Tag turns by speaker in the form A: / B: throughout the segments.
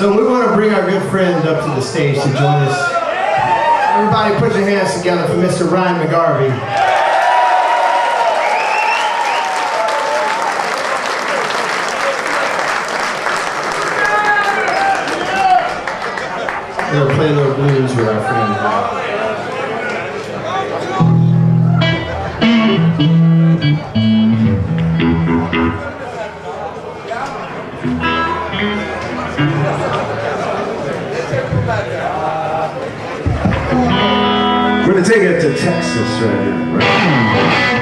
A: So we want to bring our good friend up to the stage to join us. Everybody put your hands together for Mr. Ryan McGarvey. Gonna play little blues with our friend.
B: Texas right here. All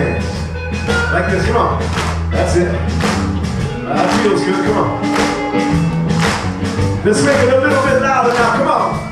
B: hands. Like this, come on. That's it. Uh, that feels good, come on. Let's make it a little bit louder now, come on.